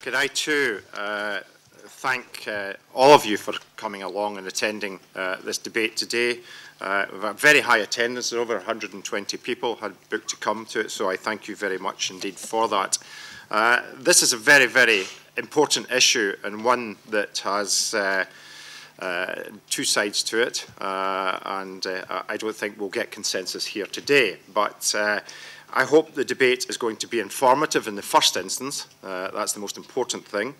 Could I too uh, thank uh, all of you for coming along and attending uh, this debate today. Uh, we've had very high attendance, over 120 people had booked to come to it, so I thank you very much indeed for that. Uh, this is a very, very important issue and one that has uh, uh, two sides to it, uh, and uh, I don't think we'll get consensus here today. But uh, I hope the debate is going to be informative in the first instance. Uh, that's the most important thing.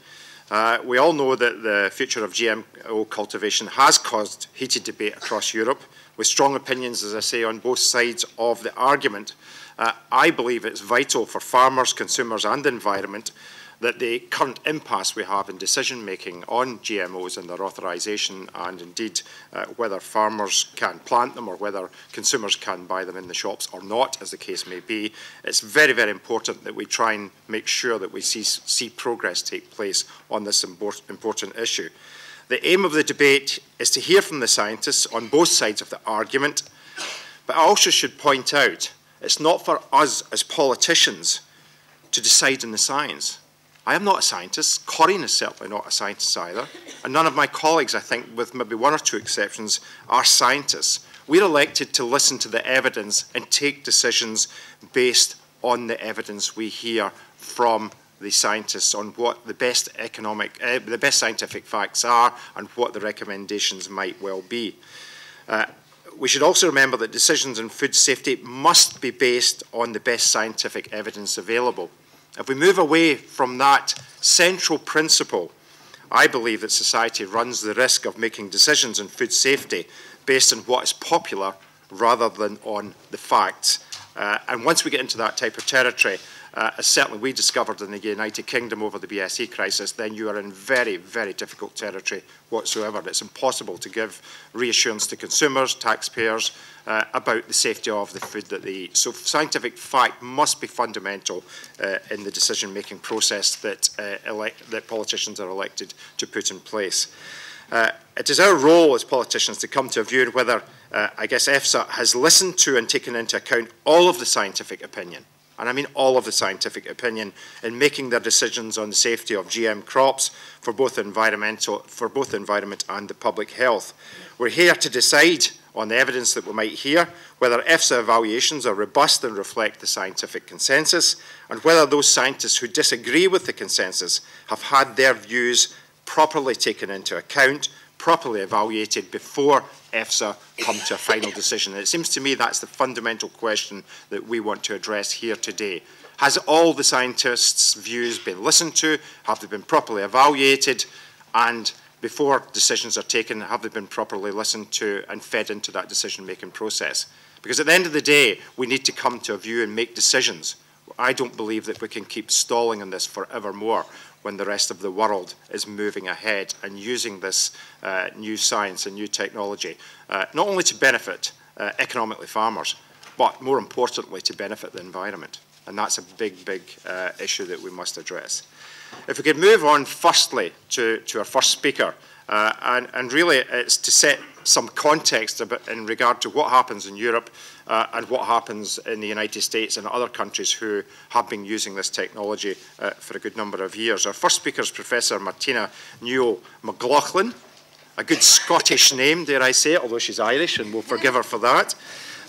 Uh, we all know that the future of GMO cultivation has caused heated debate across Europe, with strong opinions, as I say, on both sides of the argument. Uh, I believe it's vital for farmers, consumers and the environment that the current impasse we have in decision making on GMOs and their authorisation and indeed uh, whether farmers can plant them or whether consumers can buy them in the shops or not, as the case may be, it's very, very important that we try and make sure that we see, see progress take place on this important issue. The aim of the debate is to hear from the scientists on both sides of the argument, but I also should point out it's not for us as politicians to decide on the science. I am not a scientist. Corinne is certainly not a scientist either. And none of my colleagues, I think, with maybe one or two exceptions, are scientists. We're elected to listen to the evidence and take decisions based on the evidence we hear from the scientists on what the best economic, uh, the best scientific facts are and what the recommendations might well be. Uh, we should also remember that decisions on food safety must be based on the best scientific evidence available. If we move away from that central principle, I believe that society runs the risk of making decisions on food safety based on what is popular rather than on the facts. Uh, and once we get into that type of territory, uh, as certainly we discovered in the United Kingdom over the BSE crisis, then you are in very, very difficult territory whatsoever. It's impossible to give reassurance to consumers, taxpayers, uh, about the safety of the food that they eat. So scientific fact must be fundamental uh, in the decision-making process that, uh, that politicians are elected to put in place. Uh, it is our role as politicians to come to a view whether, uh, I guess, EFSA has listened to and taken into account all of the scientific opinion and I mean all of the scientific opinion, in making their decisions on the safety of GM crops for both, environmental, for both environment and the public health. We're here to decide on the evidence that we might hear, whether EFSA evaluations are robust and reflect the scientific consensus, and whether those scientists who disagree with the consensus have had their views properly taken into account, properly evaluated before EFSA come to a final decision. And it seems to me that's the fundamental question that we want to address here today. Has all the scientists' views been listened to? Have they been properly evaluated? And before decisions are taken, have they been properly listened to and fed into that decision-making process? Because at the end of the day, we need to come to a view and make decisions. I don't believe that we can keep stalling on this forevermore when the rest of the world is moving ahead and using this uh, new science and new technology, uh, not only to benefit uh, economically farmers, but more importantly to benefit the environment. And that's a big, big uh, issue that we must address. If we could move on firstly to, to our first speaker, uh, and, and really it's to set some context about, in regard to what happens in Europe uh, and what happens in the United States and other countries who have been using this technology uh, for a good number of years. Our first speaker is Professor Martina Newell McGloughlin, a good Scottish name, dare I say, although she's Irish, and we'll forgive her for that.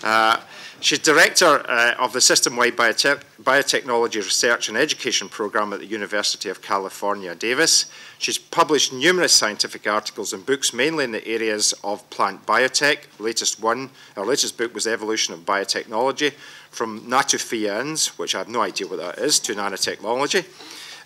Uh, She's director uh, of the System-Wide Biotech Biotechnology Research and Education Program at the University of California, Davis. She's published numerous scientific articles and books, mainly in the areas of plant biotech. Latest one, her latest book was Evolution of Biotechnology, from Natufians, which I have no idea what that is, to nanotechnology.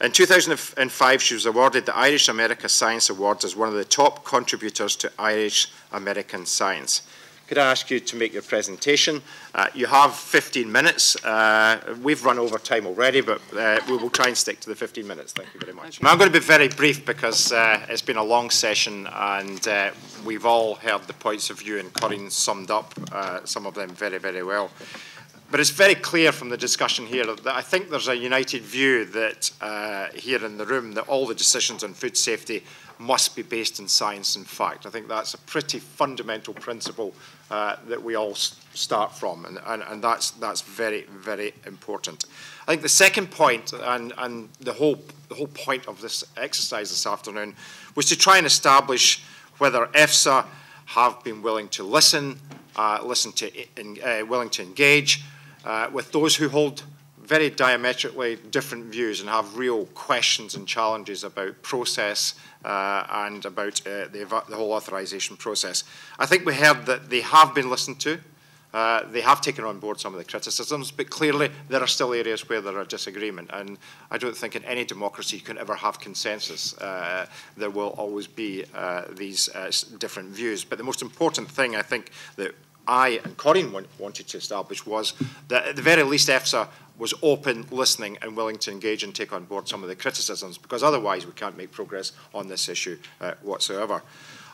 In 2005, she was awarded the Irish America Science Awards as one of the top contributors to Irish American science. Could I ask you to make your presentation? Uh, you have 15 minutes. Uh, we've run over time already, but uh, we will try and stick to the 15 minutes. Thank you very much. I'm going to be very brief because uh, it's been a long session and uh, we've all heard the points of view and Corinne summed up uh, some of them very, very well. But it's very clear from the discussion here that I think there's a united view that uh, here in the room that all the decisions on food safety must be based in science and fact. I think that's a pretty fundamental principle uh, that we all start from, and, and, and, that's, that's very, very important. I think the second point, and, and the, whole, the whole point of this exercise this afternoon, was to try and establish whether EFSA have been willing to listen, uh, listen to, in, uh, willing to engage uh, with those who hold very diametrically different views and have real questions and challenges about process uh, and about uh, the, the, whole authorisation process. I think we heard that they have been listened to. Uh, they have taken on board some of the criticisms, but clearly there are still areas where there are disagreement. And I don't think in any democracy you can ever have consensus. Uh, there will always be uh, these uh, different views. But the most important thing I think that I and Corinne wanted to establish was that at the very least EFSA was open, listening and willing to engage and take on board some of the criticisms because otherwise we can't make progress on this issue uh, whatsoever.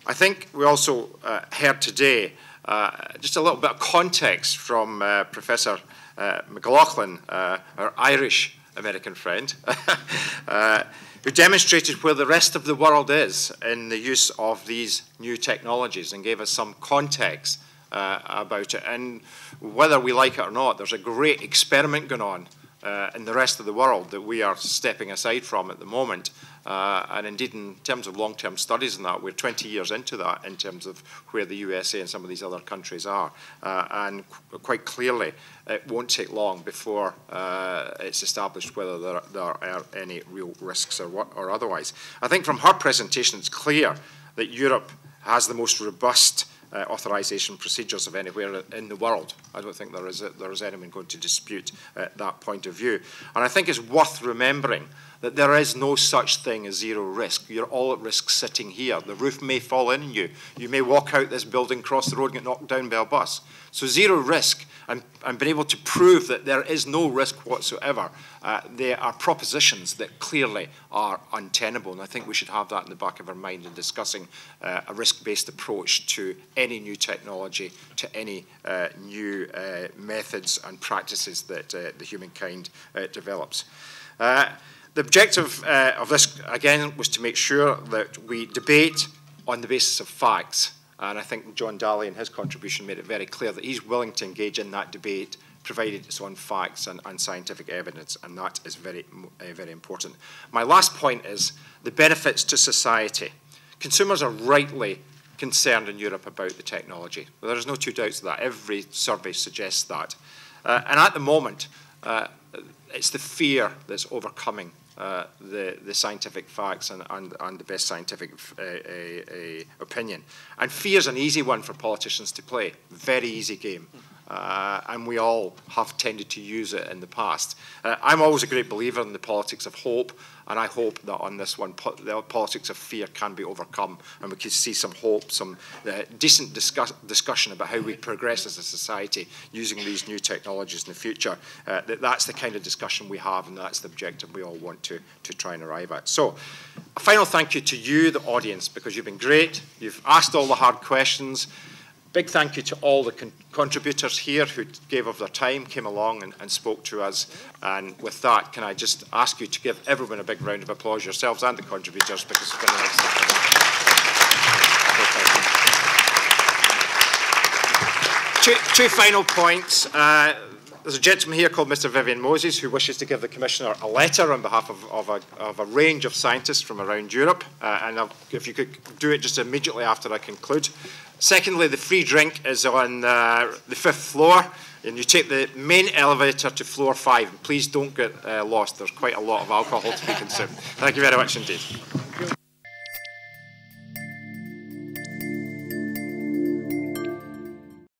I think we also uh, heard today uh, just a little bit of context from uh, Professor uh, McGloughlin, uh, our Irish American friend, who demonstrated where the rest of the world is in the use of these new technologies and gave us some context uh, about it. And whether we like it or not, there's a great experiment going on uh, in the rest of the world that we are stepping aside from at the moment. Uh, and indeed, in terms of long-term studies and that, we're 20 years into that in terms of where the USA and some of these other countries are. Uh, and qu quite clearly, it won't take long before uh, it's established whether there, there, are any real risks or, what, or otherwise. I think from her presentation, it's clear that Europe has the most robust uh, authorisation procedures of anywhere in the world. I don't think there is, a, there is anyone going to dispute uh, that point of view. And I think it's worth remembering that there is no such thing as zero risk. You're all at risk sitting here. The roof may fall in you. You may walk out this building, cross the road, and get knocked down by a bus. So zero risk, and, and being able to prove that there is no risk whatsoever, uh, there are propositions that clearly are untenable. And I think we should have that in the back of our mind in discussing uh, a risk-based approach to any new technology, to any uh, new uh, methods and practices that uh, the humankind uh, develops. The objective uh, of this, again, was to make sure that we debate on the basis of facts. And I think John Daly in his contribution made it very clear that he's willing to engage in that debate provided it's on facts and, and scientific evidence, and that is very, uh, very important. My last point is the benefits to society. Consumers are rightly concerned in Europe about the technology. There is no two doubts of that. Every survey suggests that. Uh, and at the moment, uh, it's the fear that's overcoming uh, the, the scientific facts and, and, and the best scientific uh, uh, opinion. And fear is an easy one for politicians to play, very easy game. Uh, and we all have tended to use it in the past. Uh, I'm always a great believer in the politics of hope, and I hope that on this one, po the politics of fear can be overcome, and we can see some hope, some uh, decent discuss discussion about how we progress as a society using these new technologies in the future. Uh, that that's the kind of discussion we have, and that's the objective we all want to, to try and arrive at. So, a final thank you to you, the audience, because you've been great. You've asked all the hard questions. Big thank you to all the con contributors here who gave of their time, came along and, and, spoke to us. And with that, can I just ask you to give everyone a big round of applause, yourselves and the contributors, because it's been an excellent two, two final points. Uh, there's a gentleman here called Mr. Vivian Moses who wishes to give the Commissioner a letter on behalf of, of, a, of a, range of scientists from around Europe. Uh, and I'll, if you could do it just immediately after I conclude. Secondly, the free drink is on uh, the fifth floor. And you take the main elevator to floor five. Please don't get uh, lost. There's quite a lot of alcohol to be consumed. Thank you very much indeed.